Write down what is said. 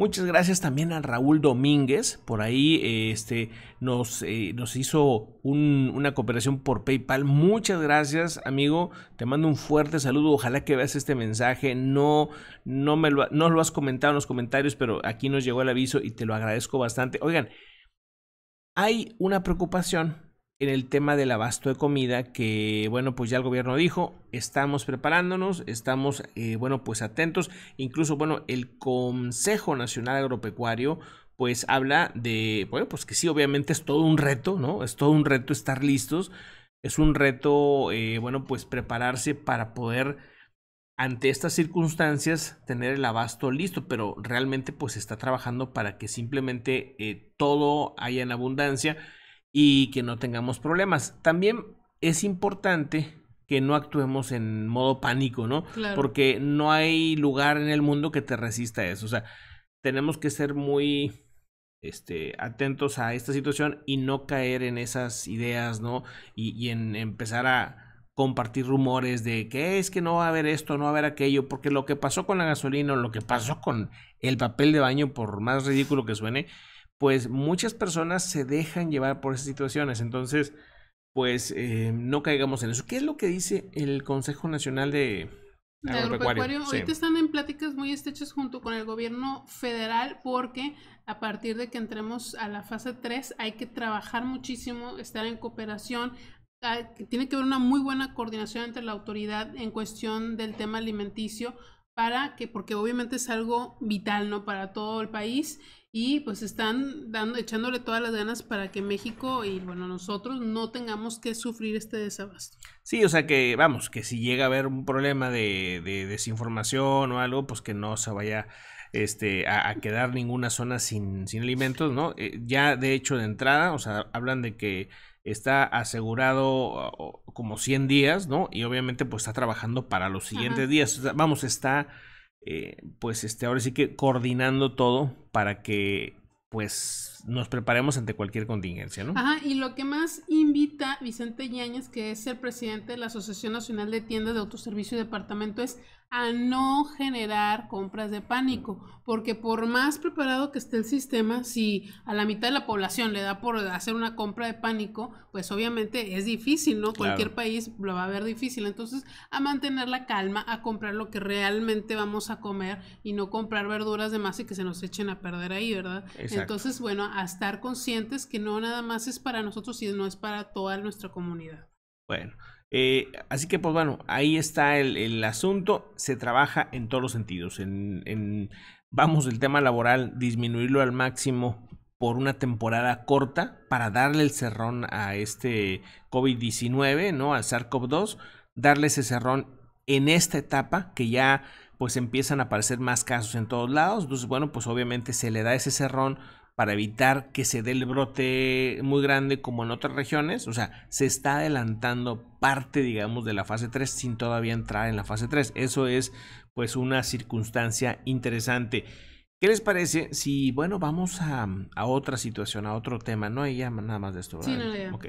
Muchas gracias también a Raúl Domínguez. Por ahí este, nos, eh, nos hizo una cooperación por PayPal. Muchas gracias, amigo. Te mando un fuerte saludo. Ojalá que veas este mensaje. No, no, me no lo has comentado en los comentarios, pero aquí nos llegó el aviso y te lo agradezco bastante. Oigan, hay una preocupación en el tema del abasto de comida que, bueno, pues ya el gobierno dijo, estamos preparándonos, estamos, eh, bueno, pues atentos. Incluso, bueno, el Consejo Nacional Agropecuario, pues habla de, bueno, pues que sí, obviamente es todo un reto, ¿no? Es todo un reto estar listos. Es un reto, eh, bueno, pues prepararse para poder ante estas circunstancias tener el abasto listo, pero realmente pues está trabajando para que simplemente eh, todo haya en abundancia y que no tengamos problemas. También es importante que no actuemos en modo pánico, ¿no? Porque no hay lugar en el mundo que te resista a eso. O sea, tenemos que ser muy este, atentos a esta situación y no caer en esas ideas, ¿no? Y, y en empezar a compartir rumores de que es que no va a haber esto, no va a haber aquello, porque lo que pasó con la gasolina o lo que pasó con el papel de baño, por más ridículo que suene, pues muchas personas se dejan llevar por esas situaciones. Entonces, pues eh, no caigamos en eso. ¿Qué es lo que dice el Consejo Nacional de Agropecuario? Ahorita están en pláticas muy estrechas junto con el gobierno federal porque a partir de que entremos a la fase 3 hay que trabajar muchísimo, estar en cooperación. Tiene que haber una muy buena coordinación entre la autoridad en cuestión del tema alimenticio para que, porque obviamente es algo vital, ¿no? Para todo el país y pues están dando, echándole todas las ganas para que México y bueno, nosotros no tengamos que sufrir este desabasto. Sí, o sea que vamos, que si llega a haber un problema de, desinformación o algo, pues que no se vaya este, a, quedar ninguna zona sin, sin alimentos, ¿no? Eh, ya de hecho de entrada, o sea, hablan de que está asegurado como 100 días, ¿no? Y obviamente pues está trabajando para los siguientes días. vamos, está eh, pues este, ahora sí que coordinando todo para que pues nos preparemos ante cualquier contingencia, ¿no? Ajá, y lo que más invita Vicente Yáñez, que es el presidente de la Asociación Nacional de Tiendas de Autoservicio y Departamento, es a no generar compras de pánico, porque por más preparado que esté el sistema, si a la mitad de la población le da por hacer una compra de pánico, pues obviamente es difícil, ¿no? Cualquier país lo va a ver difícil. Entonces, a mantener la calma, a comprar lo que realmente vamos a comer y no comprar verduras de más y que se nos echen a perder ahí, ¿verdad? Entonces, bueno, a estar conscientes que no nada más es para nosotros, sino es para toda nuestra comunidad. Bueno, eh, así que pues bueno, ahí está el, asunto, se trabaja en todos los sentidos, en, vamos, el tema laboral, disminuirlo al máximo por una temporada corta para darle el cerrón a este COVID-19, ¿no? Al SARS-CoV-2, darle ese cerrón en esta etapa que ya pues empiezan a aparecer más casos en todos lados, entonces bueno, pues obviamente se le da ese cerrón para evitar que se dé el brote muy grande como en otras regiones. O sea, se está adelantando parte, digamos, de la fase 3 sin todavía entrar en la fase 3. Eso es, pues, una circunstancia interesante. ¿Qué les parece si, bueno, vamos a, a otra situación, a otro tema? No hay ya nada más de esto, ¿verdad? Sí, no, ya. Ok.